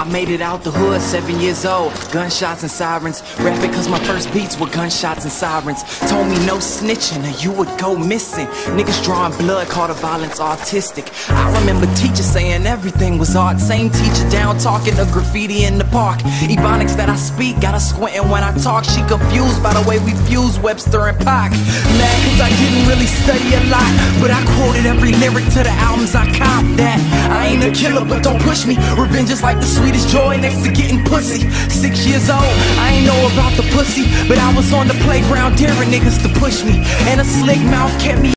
I made it out the hood, seven years old. Gunshots and sirens. Rapping cause my first beats were gunshots and sirens. Told me no snitching or you would go missing. Niggas drawing blood, call the violence artistic. I remember teachers saying everything was art. Same teacher down talking to graffiti in the park. Ebonics that I speak, got her squinting when I talk. She confused by the way we fuse Webster and Pac. Mad cause I didn't really study a lot. But I quoted every lyric to the albums I copped. Ain't a killer, but don't push me. Revenge is like the sweetest joy next to getting pussy. Six years old, I ain't know about the pussy, but I was on the playground daring niggas to push me. And a slick mouth kept me